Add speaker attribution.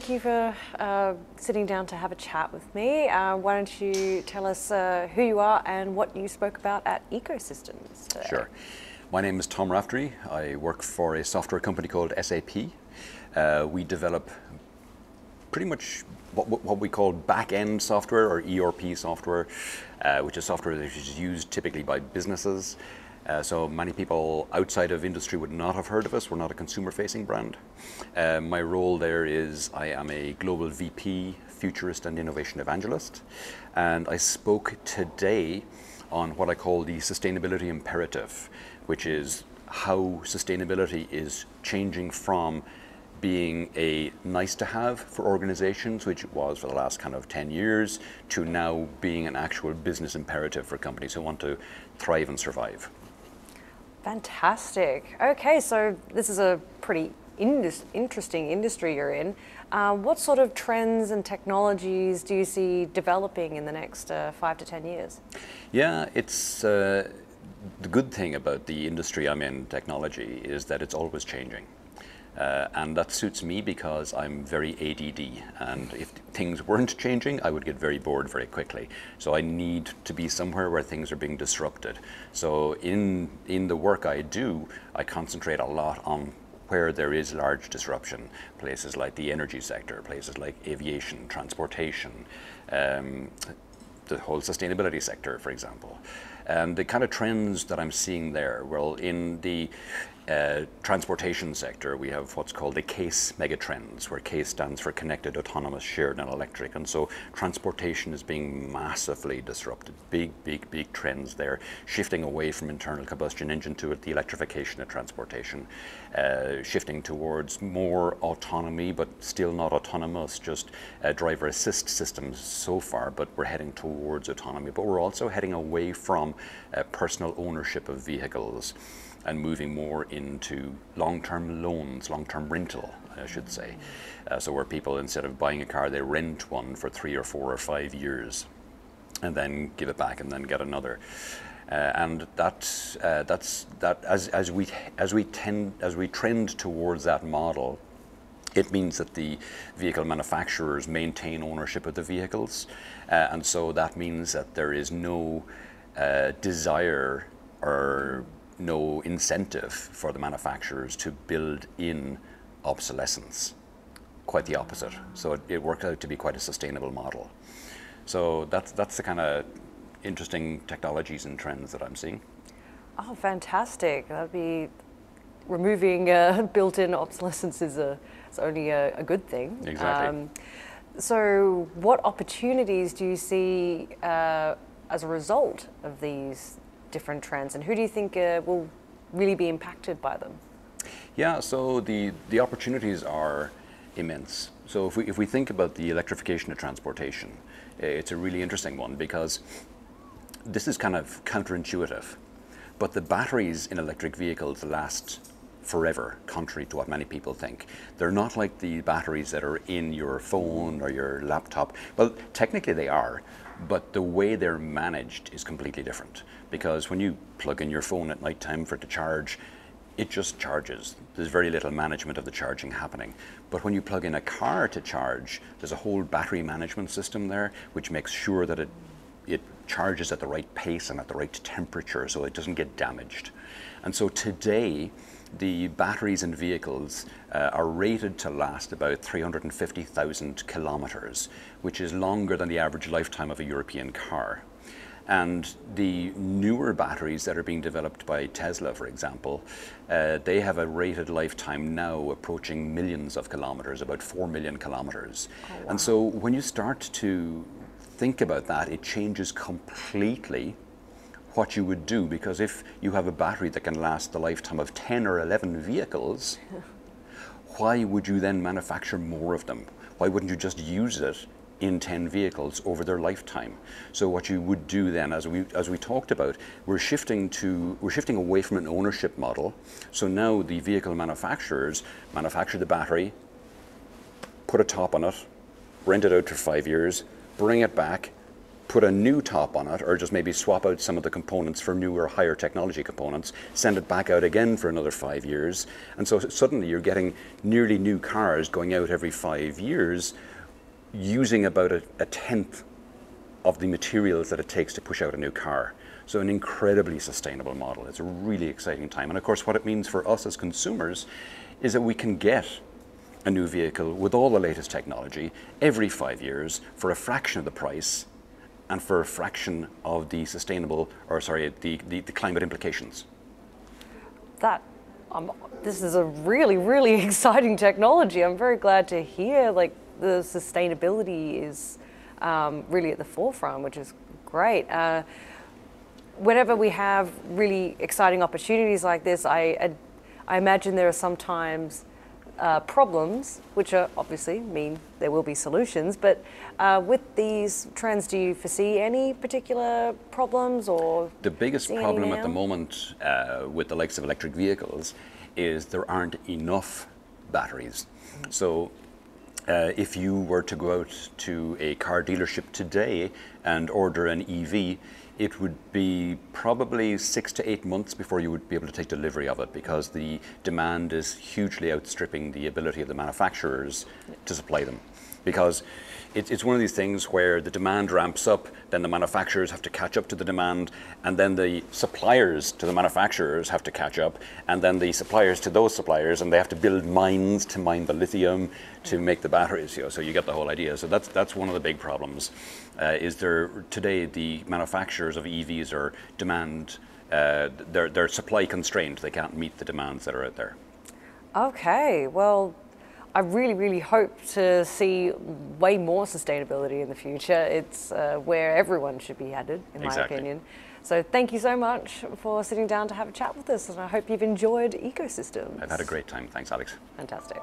Speaker 1: thank you for uh, sitting down to have a chat with me. Uh, why don't you tell us uh, who you are and what you spoke about at Ecosystems today?
Speaker 2: Sure. My name is Tom Raftery. I work for a software company called SAP. Uh, we develop pretty much what, what we call back-end software or ERP software, uh, which is software that is used typically by businesses. Uh, so many people outside of industry would not have heard of us. We're not a consumer-facing brand. Uh, my role there is I am a global VP, futurist and innovation evangelist, and I spoke today on what I call the sustainability imperative, which is how sustainability is changing from being a nice to have for organizations, which it was for the last kind of 10 years, to now being an actual business imperative for companies who want to thrive and survive.
Speaker 1: Fantastic. Okay, so this is a pretty indus- interesting industry you're in. Uh, what sort of trends and technologies do you see developing in the next uh, five to 10 years?
Speaker 2: Yeah, it's uh, the good thing about the industry I'm in, technology, is that it's always changing. Uh, and that suits me because I'm very ADD. And if things weren't changing, I would get very bored very quickly. So I need to be somewhere where things are being disrupted. So in, in the work I do, I concentrate a lot on where there is large disruption, places like the energy sector, places like aviation, transportation, um, the whole sustainability sector, for example. And the kind of trends that I'm seeing there, well, in the uh, transportation sector, we have what's called the CASE megatrends, where CASE stands for connected, autonomous, shared, and electric. And so transportation is being massively disrupted. Big, big, big trends there, shifting away from internal combustion engine to the electrification of transportation, uh, shifting towards more autonomy, but still not autonomous, just uh, driver assist systems so far, but we're heading towards autonomy. But we're also heading away from uh, personal ownership of vehicles and moving more into long-term loans, long-term rental, I should say. Uh, so where people, instead of buying a car, they rent one for three or four or five years and then give it back and then get another. Uh, and that, uh, that's, that as, as, we, as, we tend, as we trend towards that model, it means that the vehicle manufacturers maintain ownership of the vehicles. Uh, and so that means that there is no uh, desire or no incentive for the manufacturers to build in obsolescence. Quite the opposite. So it, it worked out to be quite a sustainable model. So that's, that's the kind of interesting technologies and trends that I'm seeing.
Speaker 1: Oh, fantastic. That'd be removing uh, built-in obsolescence is, a, is only a, a good thing.
Speaker 2: Exactly. Um,
Speaker 1: so what opportunities do you see uh, as a result of these different trends, and who do you think uh, will really be impacted by them?
Speaker 2: Yeah, so the, the opportunities are immense. So if we, if we think about the electrification of transportation, eh, it's a really interesting one because this is kind of counterintuitive, but the batteries in electric vehicles last forever, contrary to what many people think. They're not like the batteries that are in your phone or your laptop. Well, technically they are, but the way they're managed is completely different. Because when you plug in your phone at night time for it to charge, it just charges. There's very little management of the charging happening. But when you plug in a car to charge, there's a whole battery management system there, which makes sure that it, it charges at the right pace and at the right temperature so it doesn't get damaged. And so today, the batteries in vehicles uh, are rated to last about 350,000 kilometers, which is longer than the average lifetime of a European car. And the newer batteries that are being developed by Tesla, for example, uh, they have a rated lifetime now approaching millions of kilometers, about 4 million kilometers. Oh, wow. And so when you start to think about that, it changes completely what you would do because if you have a battery that can last the lifetime of 10 or 11 vehicles, why would you then manufacture more of them? Why wouldn't you just use it in 10 vehicles over their lifetime? So what you would do then, as we, as we talked about, we're shifting, to, we're shifting away from an ownership model. So now the vehicle manufacturers manufacture the battery, put a top on it, rent it out for five years, bring it back, put a new top on it, or just maybe swap out some of the components for newer, higher technology components, send it back out again for another five years. And so suddenly you're getting nearly new cars going out every five years using about a, a tenth of the materials that it takes to push out a new car. So an incredibly sustainable model. It's a really exciting time. And of course, what it means for us as consumers is that we can get a new vehicle with all the latest technology every five years for a fraction of the price and for a fraction of the sustainable, or sorry, the, the, the climate implications.
Speaker 1: That, um, this is a really, really exciting technology. I'm very glad to hear like the sustainability is um, really at the forefront, which is great. Uh, whenever we have really exciting opportunities like this, I, I, I imagine there are sometimes uh, problems, which are obviously mean there will be solutions. But uh, with these trends, do you foresee any particular problems or?
Speaker 2: The biggest problem at the moment uh, with the likes of electric vehicles is there aren't enough batteries. Mm-hmm. So uh, if you were to go out to a car dealership today and order an EV, it would be probably six to eight months before you would be able to take delivery of it because the demand is hugely outstripping the ability of the manufacturers to supply them. Because it, it's one of these things where the demand ramps up, then the manufacturers have to catch up to the demand, and then the suppliers to the manufacturers have to catch up, and then the suppliers to those suppliers, and they have to build mines to mine the lithium to make the batteries. You know, so you get the whole idea. So that's that's one of the big problems. Uh, is there today the manufacturers of EVs are demand uh, they're, they're supply constrained. They can't meet the demands that are out there.
Speaker 1: Okay, well, I really, really hope to see way more sustainability in the future. It's uh, where everyone should be headed, in
Speaker 2: exactly.
Speaker 1: my opinion. So thank you so much for sitting down to have a chat with us, and I hope you've enjoyed Ecosystem.
Speaker 2: I've had a great time. Thanks, Alex.
Speaker 1: Fantastic.